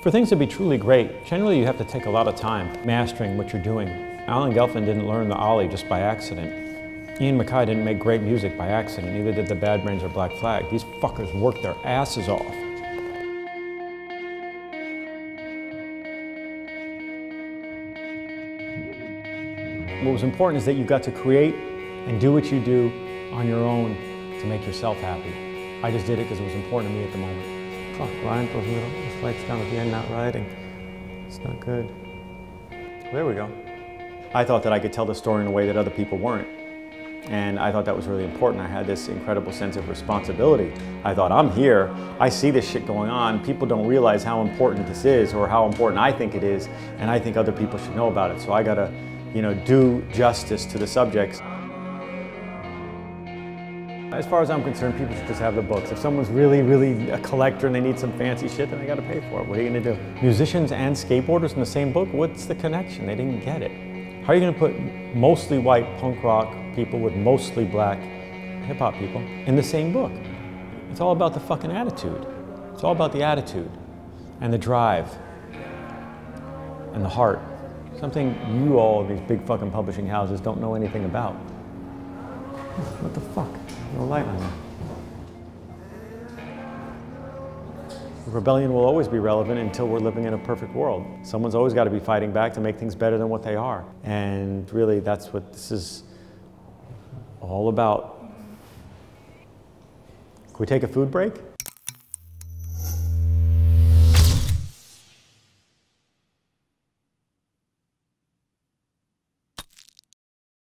For things to be truly great, generally you have to take a lot of time mastering what you're doing. Alan Gelfand didn't learn the Ollie just by accident. Ian MacKaye didn't make great music by accident, neither did the Bad Brains or Black Flag. These fuckers worked their asses off. What was important is that you got to create and do what you do on your own to make yourself happy. I just did it because it was important to me at the moment. Fuck, Ryan, those little those lights down at the end not riding. It's not good. There we go. I thought that I could tell the story in a way that other people weren't. And I thought that was really important. I had this incredible sense of responsibility. I thought, I'm here, I see this shit going on. People don't realize how important this is or how important I think it is, and I think other people should know about it. So I gotta, you know, do justice to the subjects. As far as I'm concerned, people should just have the books. If someone's really, really a collector and they need some fancy shit, then they gotta pay for it. What are you gonna do? Musicians and skateboarders in the same book? What's the connection? They didn't get it. How are you gonna put mostly white punk rock people with mostly black hip hop people in the same book? It's all about the fucking attitude. It's all about the attitude and the drive and the heart. Something you all, these big fucking publishing houses, don't know anything about. What the fuck? No light on there. Rebellion will always be relevant until we're living in a perfect world. Someone's always got to be fighting back to make things better than what they are. And really, that's what this is all about. Can we take a food break?